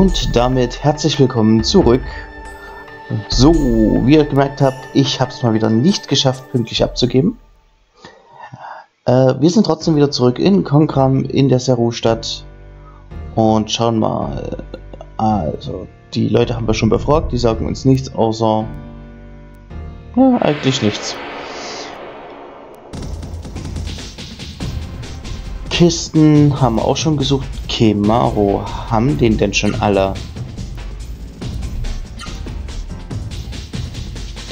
Und damit herzlich willkommen zurück. So, wie ihr gemerkt habt, ich habe es mal wieder nicht geschafft, pünktlich abzugeben. Äh, wir sind trotzdem wieder zurück in Konkram in der Seru-Stadt und schauen mal. Also, die Leute haben wir schon befragt, die sagen uns nichts außer. Ja, eigentlich nichts. Kisten haben wir auch schon gesucht. Kemaro, haben den denn schon alle?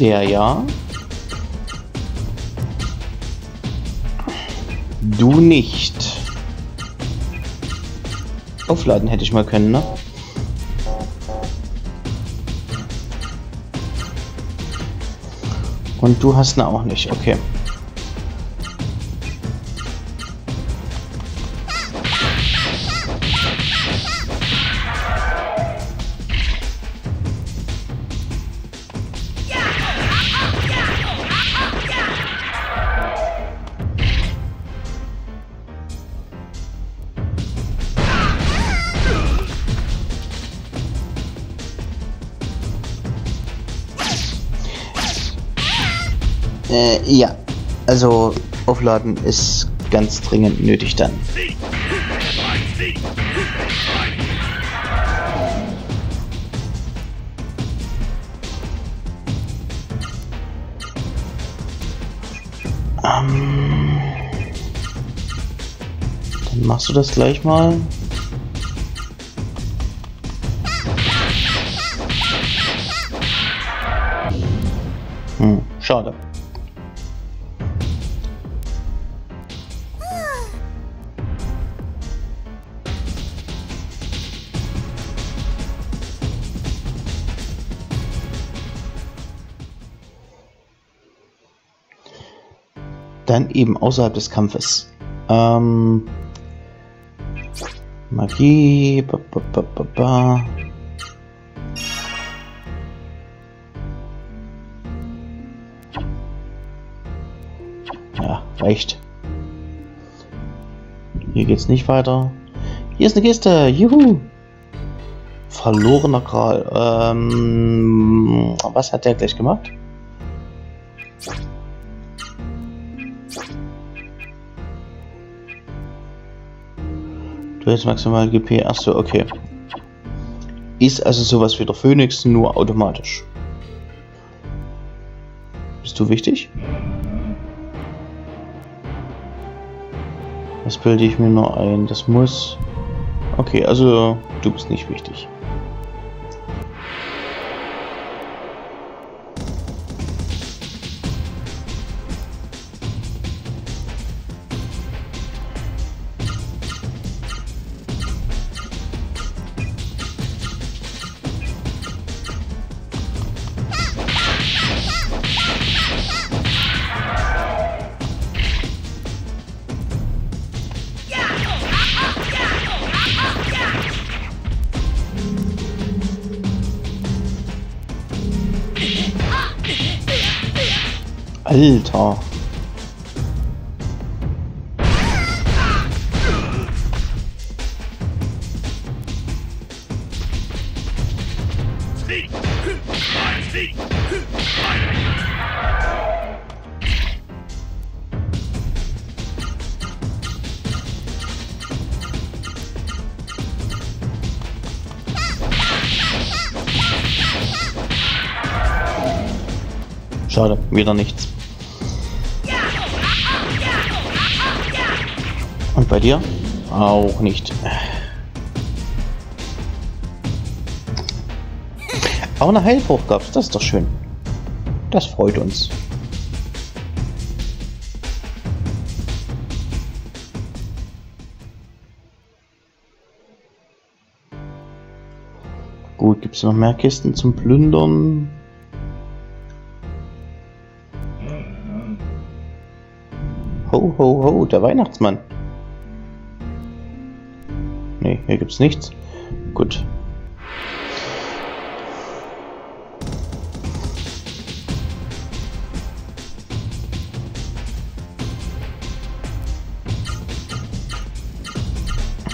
Der ja. Du nicht. Aufladen hätte ich mal können, ne? Und du hast ne auch nicht, okay. Ja. Also aufladen ist ganz dringend nötig dann. Ähm, dann machst du das gleich mal. Hm, schade. Dann eben außerhalb des Kampfes. Ähm, Magie. Ba, ba, ba, Ja, reicht. Hier geht's nicht weiter. Hier ist eine Kiste. Juhu. Verlorener Kral. Ähm, was hat der gleich gemacht? Du hast maximal GP. Achso, okay. Ist also sowas wie der Phoenix, nur automatisch. Bist du wichtig? Das bilde ich mir nur ein. Das muss... Okay, also du bist nicht wichtig. Alter. Schade, wieder nichts. Und bei dir? Auch nicht. Auch eine Heilbruch gab's, das ist doch schön. Das freut uns. Gut, gibt es noch mehr Kisten zum Plündern? Ho, ho, ho, der Weihnachtsmann. Ne, hier gibt's nichts. Gut.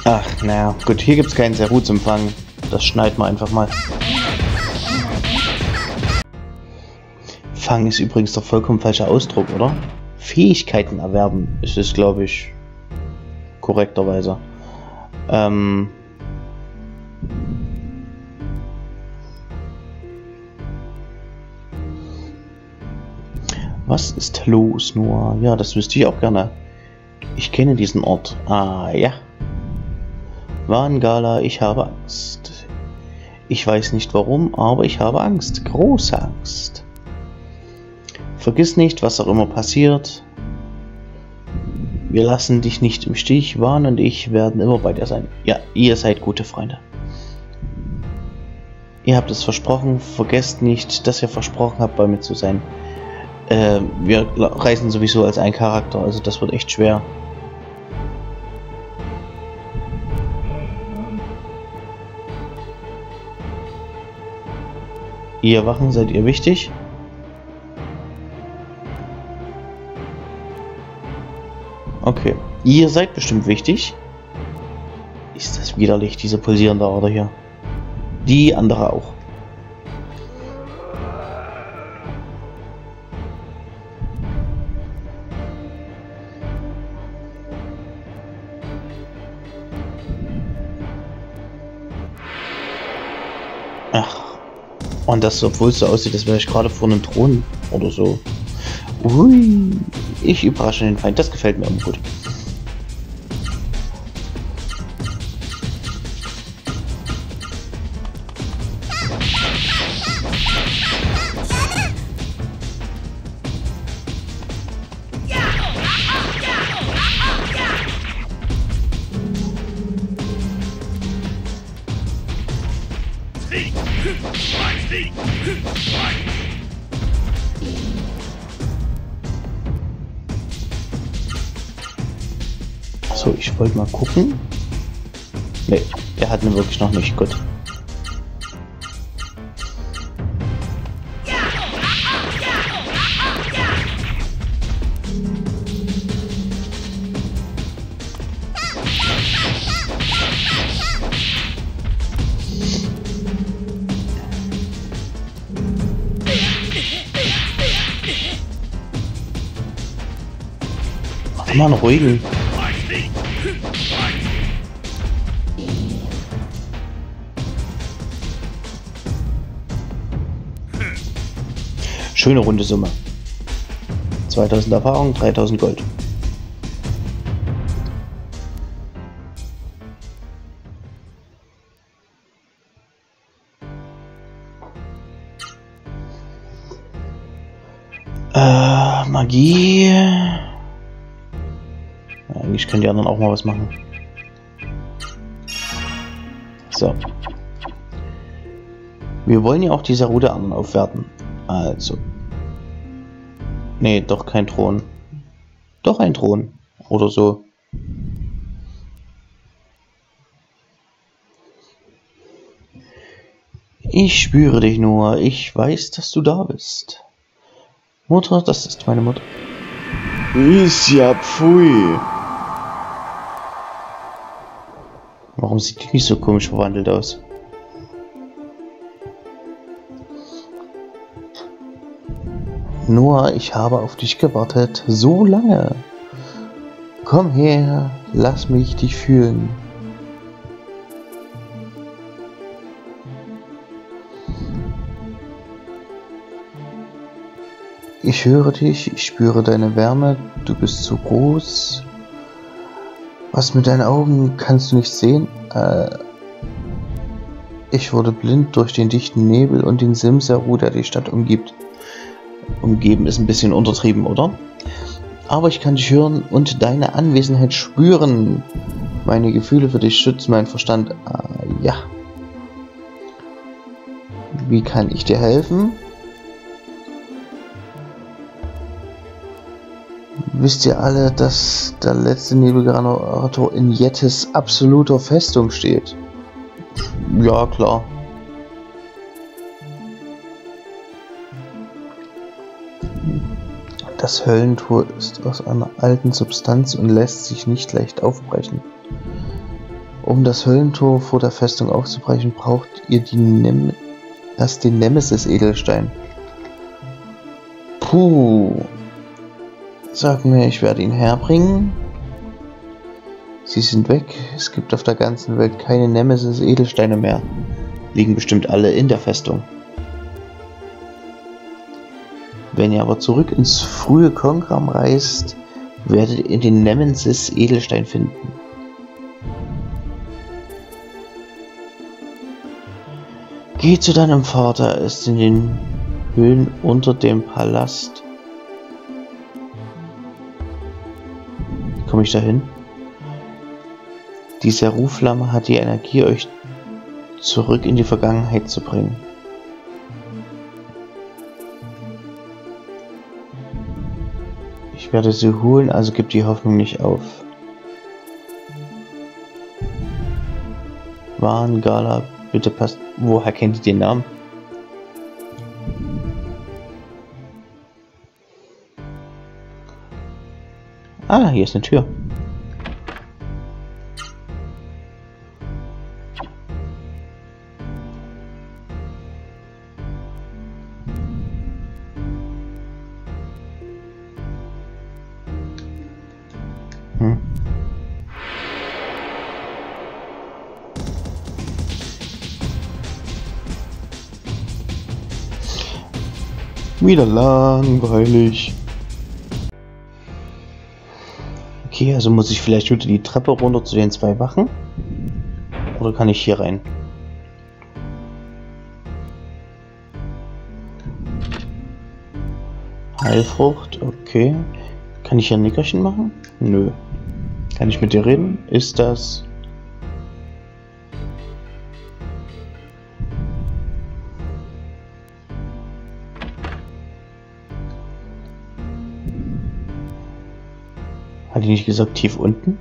Ach, naja, gut, hier gibt's keinen Seruzempfang. Das schneiden wir einfach mal. Fang ist übrigens der vollkommen falsche Ausdruck, oder? Fähigkeiten erwerben ist es, glaube ich, korrekterweise. Ähm, Was ist los, Noah? Ja, das wüsste ich auch gerne. Ich kenne diesen Ort. Ah, ja. Warngala, ich habe Angst. Ich weiß nicht warum, aber ich habe Angst. Große Angst. Vergiss nicht, was auch immer passiert. Wir lassen dich nicht im Stich. Warn und ich werden immer bei dir sein. Ja, ihr seid gute Freunde. Ihr habt es versprochen. Vergesst nicht, dass ihr versprochen habt, bei mir zu sein. Äh, wir reisen sowieso als ein Charakter, also das wird echt schwer. Ihr Wachen, seid ihr wichtig? Okay. Ihr seid bestimmt wichtig. Ist das widerlich, diese pulsierende Ader hier? Die andere auch. Und das, obwohl es so aussieht, als wäre ich gerade vor einem Thron oder so. Ui, ich überrasche den Feind. Das gefällt mir immer gut. Ne, der hat mir wirklich noch nicht. Gut. Einen ruhigen. Schöne runde Summe. 2000 Erfahrung, 3000 Gold. Äh, Magie. Eigentlich können die anderen auch mal was machen. So. Wir wollen ja auch diese Route anderen aufwerten. Also, Nee, doch kein Thron. Doch ein Thron. Oder so. Ich spüre dich nur. Ich weiß, dass du da bist. Mutter, das ist meine Mutter. Ist ja pfui. Warum sieht die nicht so komisch verwandelt aus? Nur ich habe auf dich gewartet, so lange. Komm her, lass mich dich fühlen. Ich höre dich, ich spüre deine Wärme, du bist so groß. Was mit deinen Augen kannst du nicht sehen? Äh, ich wurde blind durch den dichten Nebel und den Simseru, der die Stadt umgibt umgeben ist ein bisschen untertrieben, oder? Aber ich kann dich hören und deine Anwesenheit spüren. Meine Gefühle für dich schützen meinen Verstand. Ah, ja. Wie kann ich dir helfen? Wisst ihr alle, dass der letzte Nebelgenerator in Yettes absoluter Festung steht? Ja, klar. Das Höllentor ist aus einer alten Substanz und lässt sich nicht leicht aufbrechen. Um das Höllentor vor der Festung aufzubrechen, braucht ihr das den Nemesis-Edelstein. Puh. Sag mir, ich werde ihn herbringen. Sie sind weg. Es gibt auf der ganzen Welt keine Nemesis-Edelsteine mehr. Liegen bestimmt alle in der Festung. Wenn ihr aber zurück ins frühe Konkram reist, werdet ihr den Nemesis-Edelstein finden. Geh zu deinem Vater, er ist in den Höhen unter dem Palast. Komme ich da hin? Diese Ruflamme hat die Energie, euch zurück in die Vergangenheit zu bringen. Werde sie holen, also gib die Hoffnung nicht auf. Warngala, bitte passt. Woher kennt ihr den Namen? Ah, hier ist eine Tür. Wieder langweilig. Okay, also muss ich vielleicht wieder die Treppe runter zu den zwei Wachen? Oder kann ich hier rein? Heilfrucht, okay. Kann ich hier ein Nickerchen machen? Nö. Kann ich mit dir reden? Ist das... nicht gesagt tief unten?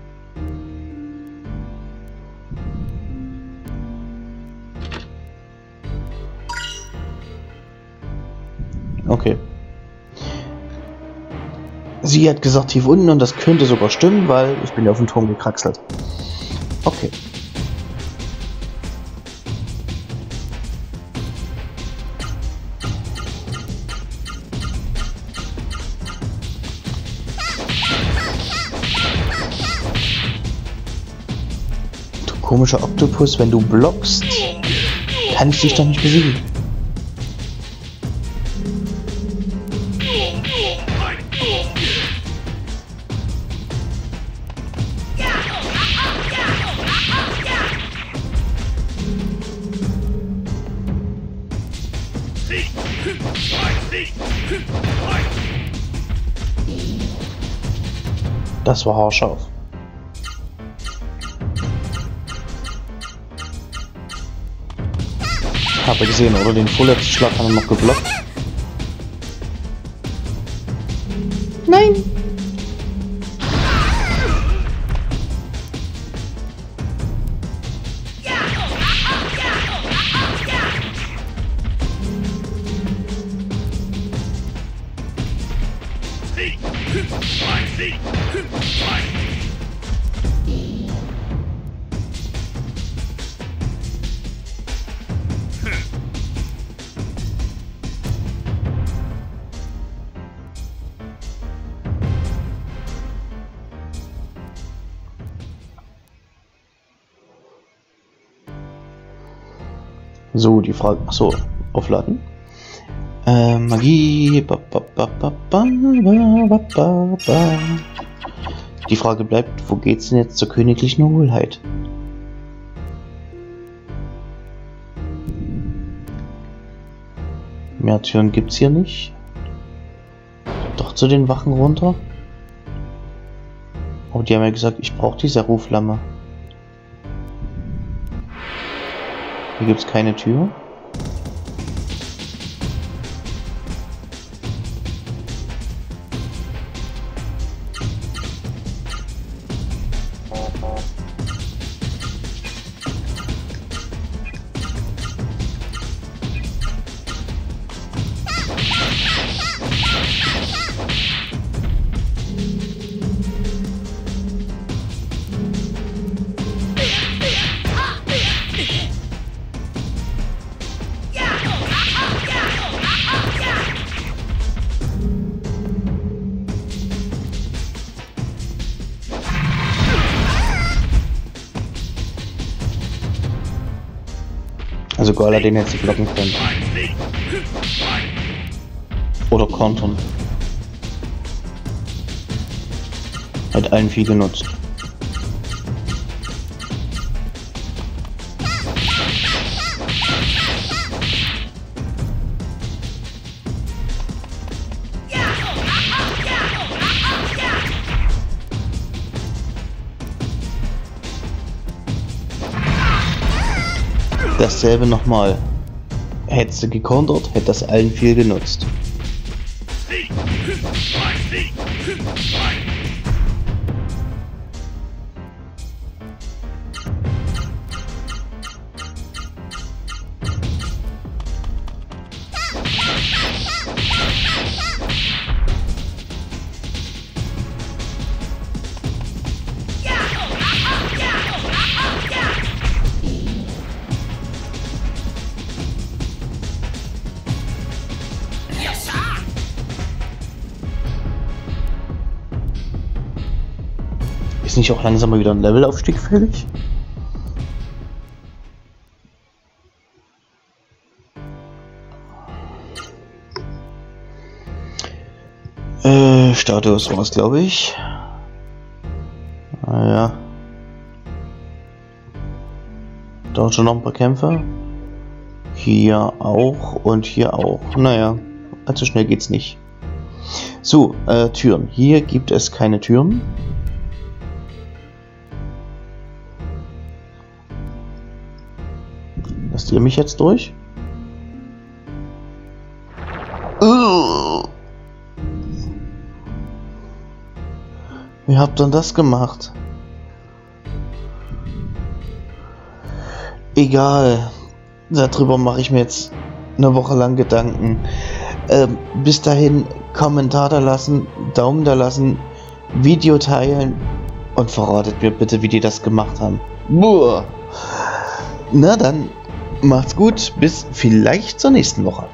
Okay. Sie hat gesagt tief unten und das könnte sogar stimmen, weil ich bin ja auf den Turm gekraxelt. Okay. Komischer Oktopus, wenn du blockst, kann ich dich doch nicht besiegen. Das war haarscharf. Habe gesehen, oder? Den vorletzten haben wir noch geblockt. Nein! So, die Frage. Achso, aufladen. Äh, Magie. Die Frage bleibt, wo geht's denn jetzt zur königlichen Hohlheit? Mehr Türen gibt's hier nicht. Doch zu den Wachen runter. Oh, die haben ja gesagt, ich brauche diese Ruflamme. Hier gibt es keine Tür. Also Goala den hätte sie blocken können. Oder kontern. Hat allen viel genutzt. Dasselbe nochmal. Hättest du gekontert, hätte das allen viel genutzt. Ist nicht auch langsam mal wieder ein Levelaufstieg fällig? Äh, Status war es, glaube ich. Ah ja. Dort schon noch ein paar Kämpfe. Hier auch und hier auch. Naja, allzu schnell geht's nicht. So, äh, Türen. Hier gibt es keine Türen. Lasst ihr mich jetzt durch? Wie habt ihr das gemacht? Egal. Darüber mache ich mir jetzt eine Woche lang Gedanken. Ähm, bis dahin Kommentar da lassen, Daumen da lassen, Video teilen und verratet mir bitte, wie die das gemacht haben. Buh. Na dann, macht's gut, bis vielleicht zur nächsten Woche.